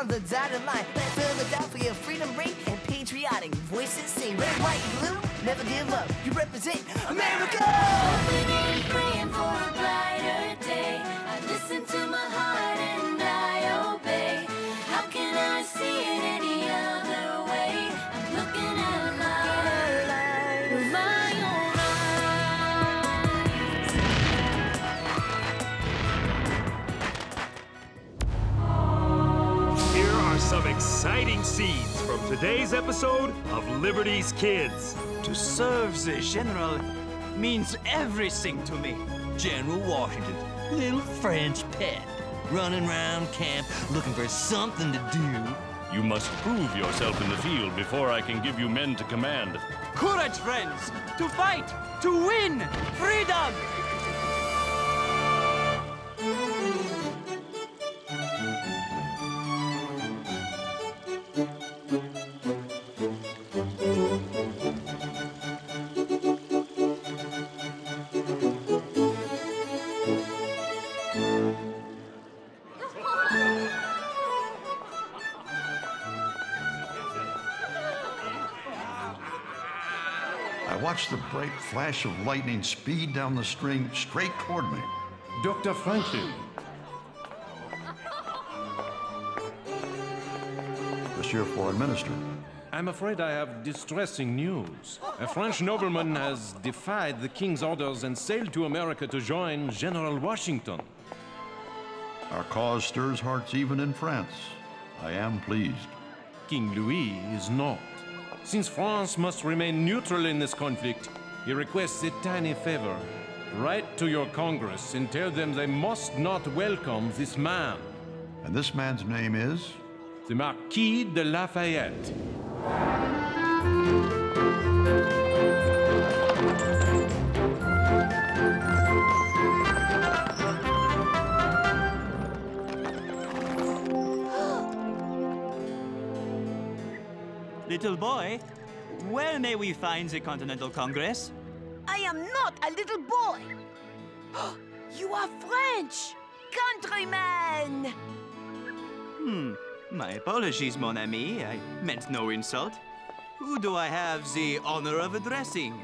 on the dotted line. Let Philadelphia freedom ring and patriotic voices sing. Red, white, and blue, never give up. You represent America. Hoping and praying for a brighter day. I listen to my heart and I obey. How can I see it any exciting scenes from today's episode of Liberty's Kids. To serve the general means everything to me. General Washington, little French pet, running around camp looking for something to do. You must prove yourself in the field before I can give you men to command. Courage, friends! To fight! To win! Freedom! Flash of lightning speed down the string straight toward me. Dr. Franklin, Monsieur Foreign Minister, I'm afraid I have distressing news. A French nobleman has defied the king's orders and sailed to America to join General Washington. our cause stirs hearts even in France. I am pleased. King Louis is not. Since France must remain neutral in this conflict, he requests a tiny favor. Write to your Congress and tell them they must not welcome this man, And this man's name is? the Marquis de Lafayette. Little boy, where may we find the Continental Congress? I am not a little boy. you are French, countryman. Hmm, my apologies, mon ami. I meant no insult. Who do I have the honor of addressing?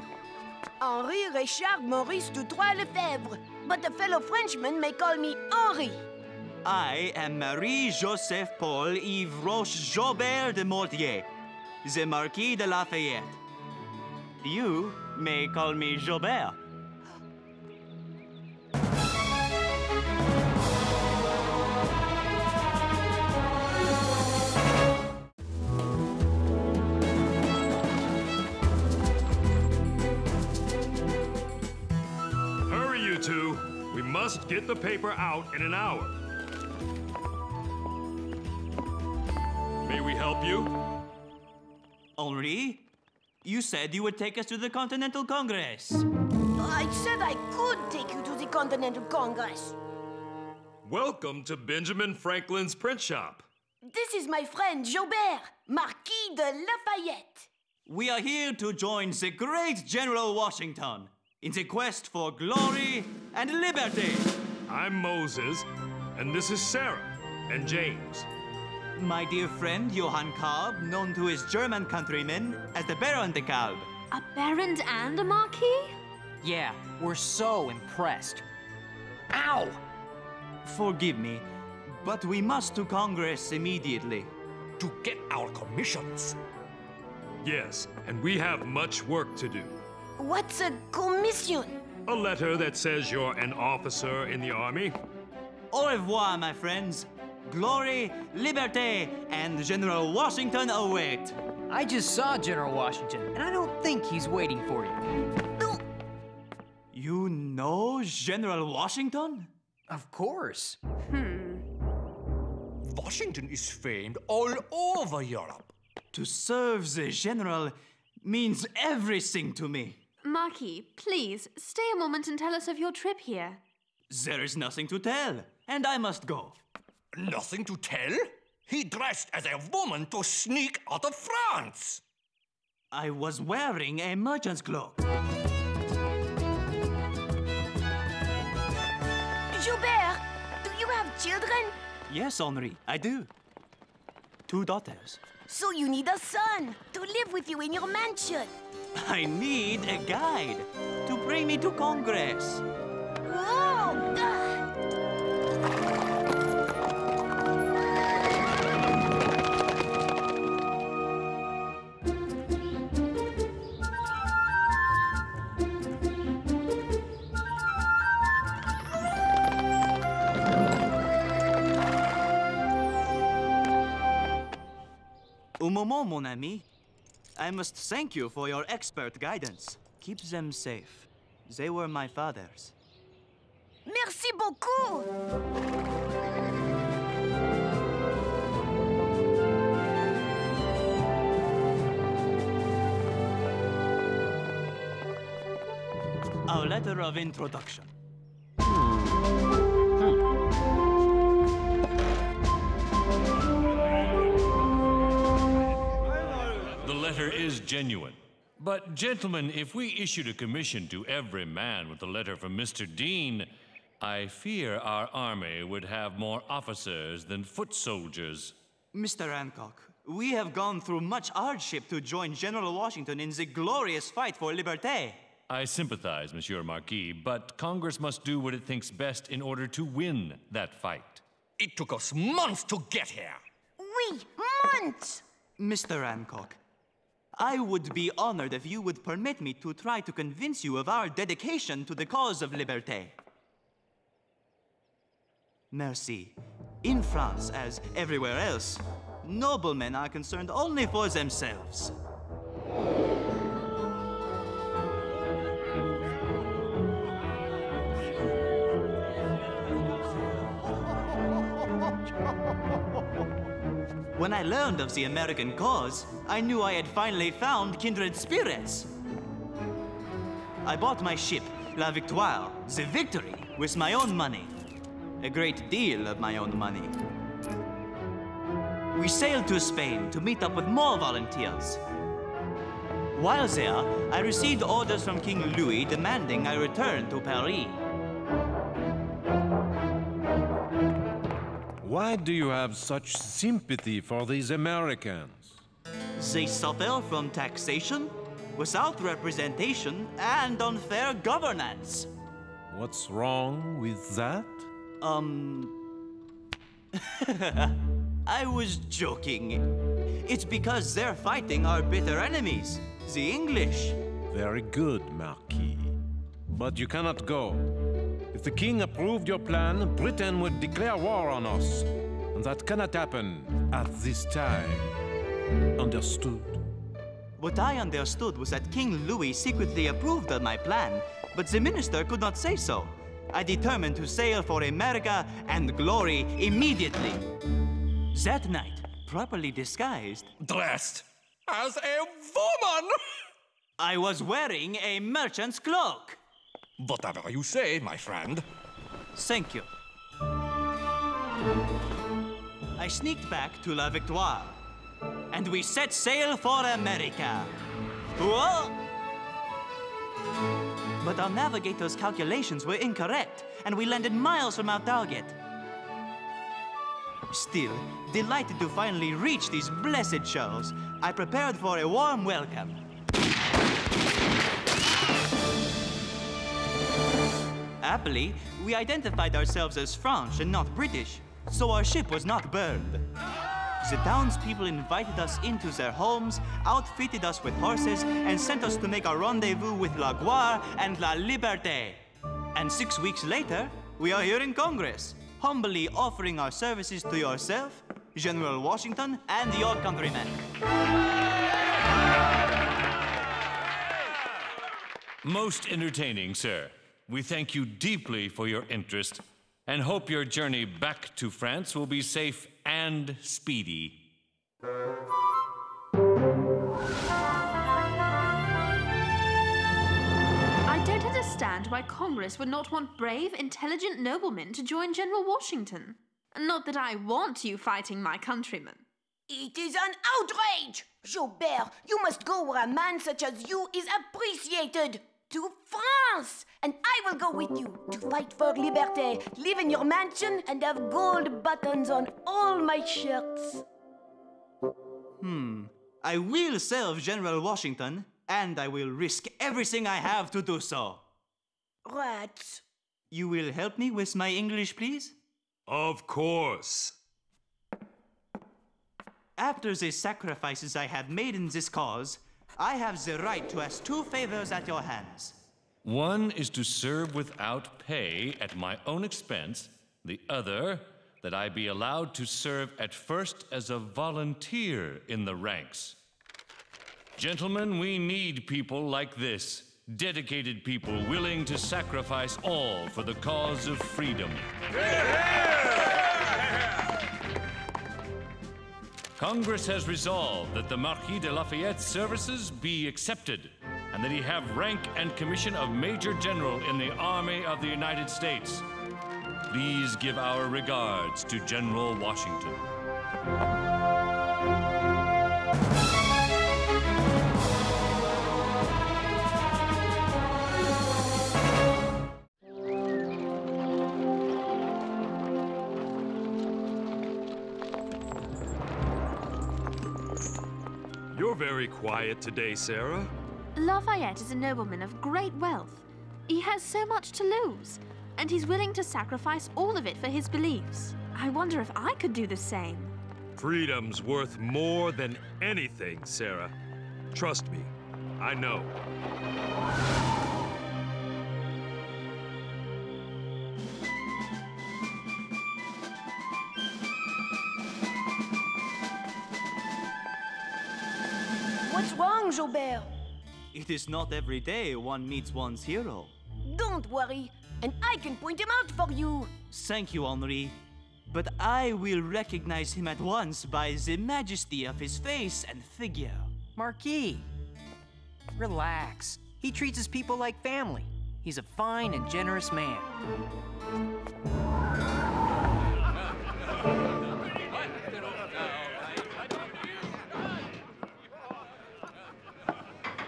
Henri Richard Maurice Dutroy Lefebvre, but a fellow Frenchman may call me Henri. I am Marie Joseph Paul Yves Roch Gilbert de Motier, the Marquis de Lafayette. You may call me Gilbert. Hurry, you two. We must get the paper out in an hour. May we help you? Henri, you said you would take us to the Continental Congress. I said I could take you to the Continental Congress. Welcome to Benjamin Franklin's print shop. This is my friend Gilbert, Marquis de Lafayette. We are here to join the great General Washington in the quest for glory and liberty. I'm Moses, and this is Sarah and James. My dear friend Johann Kalb, known to his German countrymen as the Baron de Kalb. A baron and a marquis? Yeah, we're so impressed. Ow! Forgive me, but we must to Congress immediately. To get our commissions. Yes, and we have much work to do. What's a commission? A letter that says you're an officer in the army. Au revoir, my friends. Glory, liberty, and General Washington await. I just saw General Washington, and I don't think he's waiting for you. No, You know General Washington? Of course. Hmm. Washington is famed all over Europe. To serve the General means everything to me. Marquis, please, stay a moment and tell us of your trip here. There is nothing to tell, and I must go. Nothing to tell? He dressed as a woman to sneak out of France. I was wearing a merchant's cloak. Gilbert, do you have children? Yes, Henri, I do. two daughters. So you need a son to live with you in your mansion. I need a guide to bring me to Congress. Mon ami. I must thank you for your expert guidance. Keep them safe. They were my father's. Merci beaucoup! Our letter of introduction. Genuine. But, gentlemen, if we issued a commission to every man with a letter from Mr. Deane, I fear our army would have more officers than foot soldiers. Mr. Hancock, we have gone through much hardship to join General Washington in the glorious fight for liberté. I sympathize, Monsieur Marquis, but Congress must do what it thinks best in order to win that fight. It took us months to get here. Oui, months! Mr. Hancock, I would be honored if you would permit me to try to convince you of our dedication to the cause of liberté. Merci. In France, as everywhere else, noblemen are concerned only for themselves. When I learned of the American cause, I knew I had finally found kindred spirits. I bought my ship, La Victoire, the Victory, with my own money. A great deal of my own money. We sailed to Spain to meet up with more volunteers. While there, I received orders from King Louis demanding I return to Paris. Why do you have such sympathy for these Americans? They suffer from taxation, without representation, and unfair governance. What's wrong with that? Um. I was joking. It's because they're fighting our bitter enemies, the English. Very good, Marquis. But you cannot go. If the king approved your plan, Britain would declare war on us. And that cannot happen at this time. Understood? What I understood was that King Louis secretly approved of my plan, but the minister could not say so. I determined to sail for America and glory immediately. That night, properly disguised, Dressed as a woman. I was wearing a merchant's cloak. Whatever you say, my friend. Thank you. I sneaked back to La Victoire, and we set sail for America. Whoa! But our navigator's calculations were incorrect, and we landed miles from our target. Still, delighted to finally reach these blessed shores, I prepared for a warm welcome. Happily, we identified ourselves as French and not British, so our ship was not burned. The townspeople invited us into their homes, outfitted us with horses, and sent us to make a rendezvous with La Gloire and La Liberté. And six weeks later, we are here in Congress, humbly offering our services to yourself, General Washington, and your countrymen. Most entertaining, sir. We thank you deeply for your interest and hope your journey back to France will be safe and speedy. I don't understand why Congress would not want brave, intelligent noblemen to join General Washington. Not that I want you fighting my countrymen. It is an outrage! Gilbert, you must go where a man such as you is appreciated. To France! And I will go with you to fight for liberté, live in your mansion, and have gold buttons on all my shirts. Hmm. I will serve General Washington, and I will risk everything I have to do so. Rats. You will help me with my English, please? Of course. After the sacrifices I have made in this cause, I have the right to ask two favors at your hands. One is to serve without pay at my own expense, the other, that I be allowed to serve at first as a volunteer in the ranks. Gentlemen, we need people like this dedicated people willing to sacrifice all for the cause of freedom. Congress has resolved that the Marquis de Lafayette's services be accepted and that he have rank and commission of Major General in the Army of the United States. Please give our regards to General Washington. Quiet today, Sarah. Lafayette is a nobleman of great wealth. He has so much to lose, and he's willing to sacrifice all of it for his beliefs. I wonder if I could do the same. Freedom's worth more than anything, Sarah. Trust me, I know. What's wrong, Gilbert? It is not every day one meets one's hero. Don't worry, and I can point him out for you. Thank you, Henri. But I will recognize him at once by the majesty of his face and figure. Marquis, relax. He treats his people like family. He's a fine and generous man.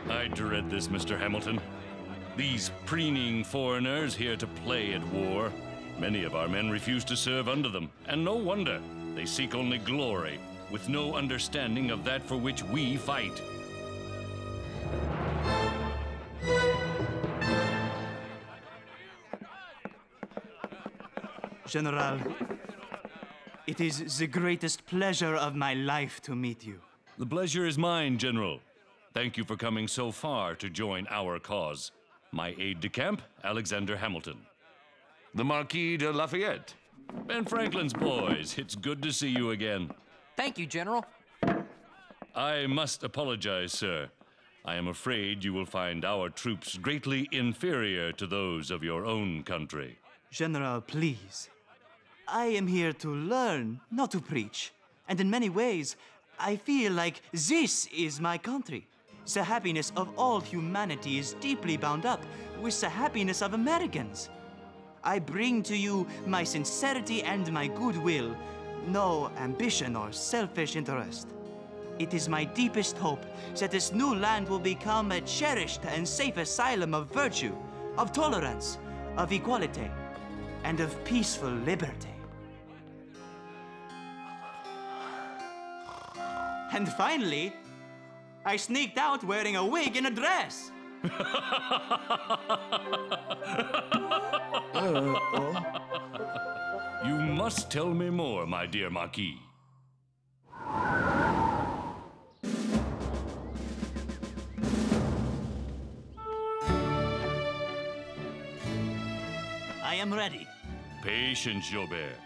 I dread this, Mr. Hamilton. These preening foreigners here to play at war. Many of our men refuse to serve under them, and no wonder. They seek only glory, with no understanding of that for which we fight. General, it is the greatest pleasure of my life to meet you. The pleasure is mine, General. Thank you for coming so far to join our cause. My aide de camp, Alexander Hamilton. The Marquis de Lafayette. Ben Franklin's boys, it's good to see you again. Thank you, General. I must apologize, sir. I am afraid you will find our troops greatly inferior to those of your own country. General, please. I am here to learn, not to preach. And in many ways, I feel like this is my country. The happiness of all humanity is deeply bound up with the happiness of Americans. I bring to you my sincerity and my goodwill, no ambition or selfish interest. It is my deepest hope that this new land will become a cherished and safe asylum of virtue, of tolerance, of equality, and of peaceful liberty. And finally, I sneaked out wearing a wig and a dress. You must tell me more, my dear Marquis. I am ready. Patience, Gilbert.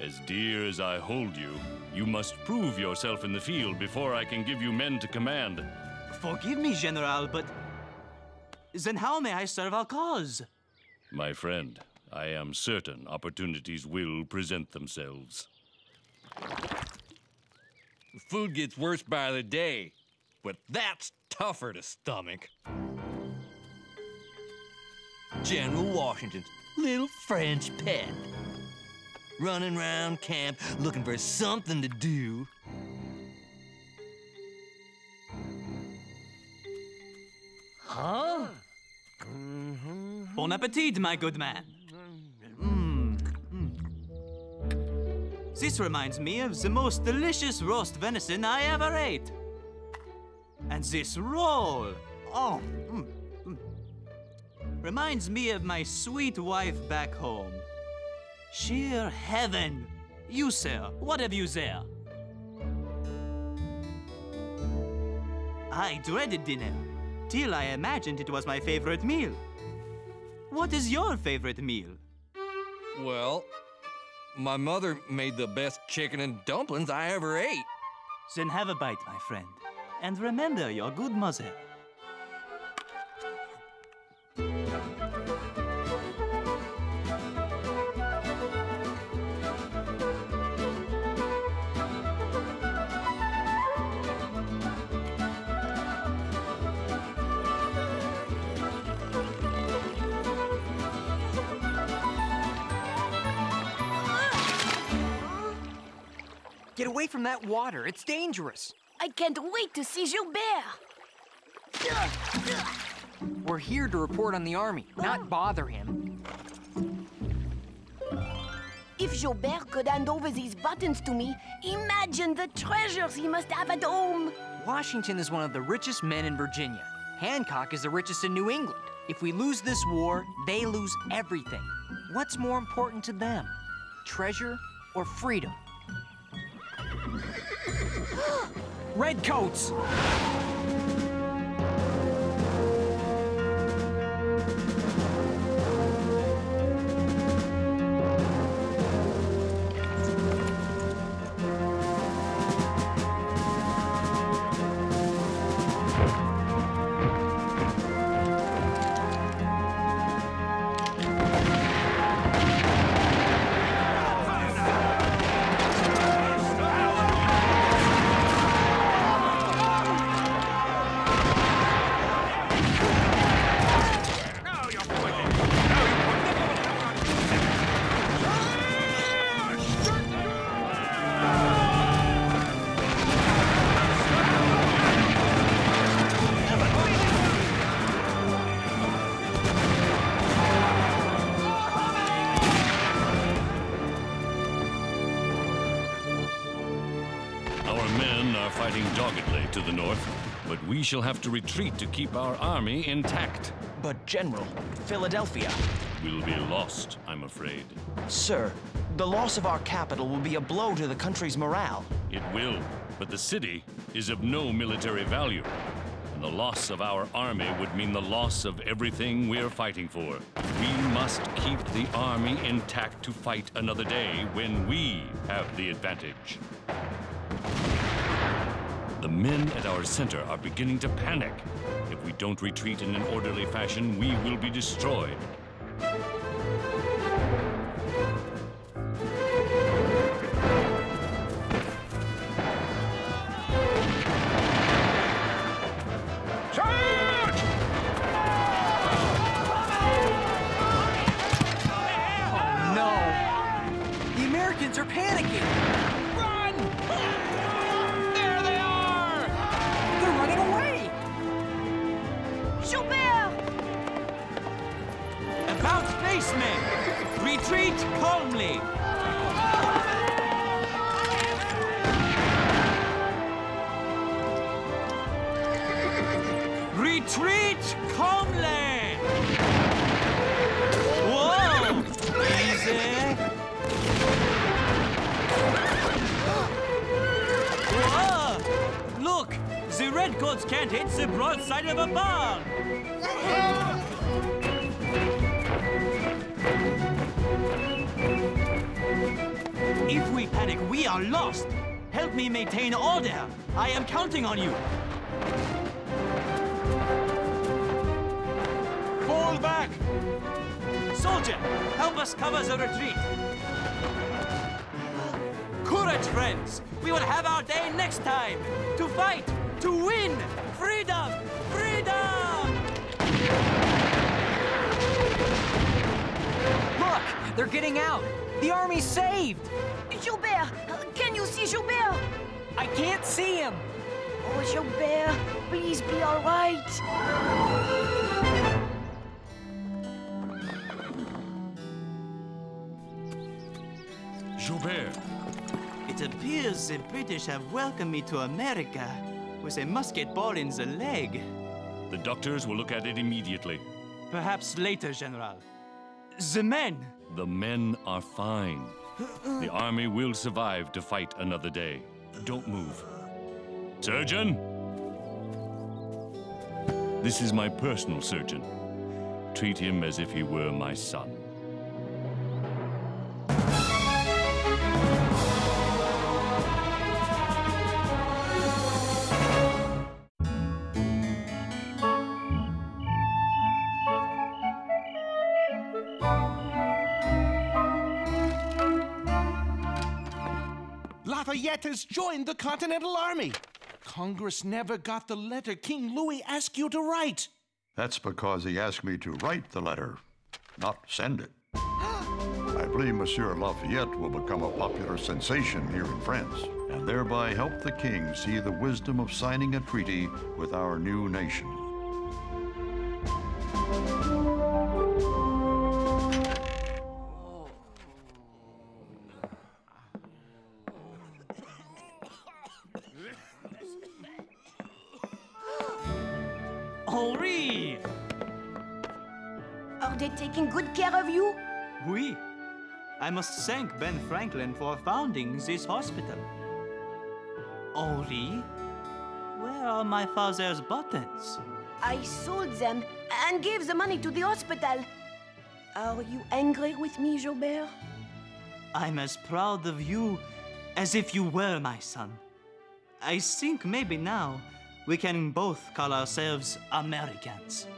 As dear as I hold you, you must prove yourself in the field before I can give you men to command. Forgive me, General, but. Then how may I serve our cause? My friend, I am certain opportunities will present themselves. Food gets worse by the day, but that's tougher to stomach. General Washington's little French pet. Running around camp looking for something to do. Huh? Bon appetit, my good man. This reminds me of the most delicious roast venison I ever ate. And this roll, oh, mm, mm, reminds me of my sweet wife back home. Sheer heaven. You, sir, what have you there? I dreaded dinner, till I imagined it was my favorite meal. What is your favorite meal? Well, my mother made the best chicken and dumplings I ever ate. Then have a bite, my friend. And remember your good mother. Get away from that water. It's dangerous. I can't wait to see Gilbert. We're here to report on the army, not oh. bother him. If Gilbert could hand over these buttons to me, imagine the treasures he must have at home. Washington is one of the richest men in Virginia. Hancock is the richest in New England. If we lose this war, they lose everything. What's more important to them? Treasure or freedom? Redcoats! Are fighting doggedly to the north, but we shall have to retreat to keep our army intact. But, General, Philadelphia. We'll be lost, I'm afraid. Sir, the loss of our capital will be a blow to the country's morale. It will, but the city is of no military value. And the loss of our army would mean the loss of everything we're fighting for. We must keep the army intact to fight another day when we have the advantage. The men at our center are beginning to panic. If we don't retreat in an orderly fashion, we will be destroyed. Redcoats can't hit the broadside of a barn! If we panic, we are lost! Help me maintain order! I am counting on you! Fall back! Soldier, help us cover the retreat! Courage, friends! We will have our day next time! To fight! To win! They're getting out! The army's saved! Gilbert! Can you see Gilbert? I can't see him! Oh, Gilbert, please be all right. Gilbert, It appears the British have welcomed me to America with a musket ball in the leg. The doctors will look at it immediately. Perhaps later, General. The men! The men are fine. The army will survive to fight another day. Don't move. Surgeon! This is my personal surgeon. Treat him as if he were my son. Has joined the Continental Army. Congress never got the letter King Louis asked you to write. That's because he asked me to write the letter, not send it. I believe Monsieur Lafayette will become a popular sensation here in France, and thereby help the king see the wisdom of signing a treaty with our new nation. Must thank Ben Franklin for founding this hospital. Henri? Where are my father's buttons? I sold them and gave the money to the hospital. Are you angry with me, Gilbert? I'm as proud of you as if you were my son. I think maybe now we can both call ourselves Americans.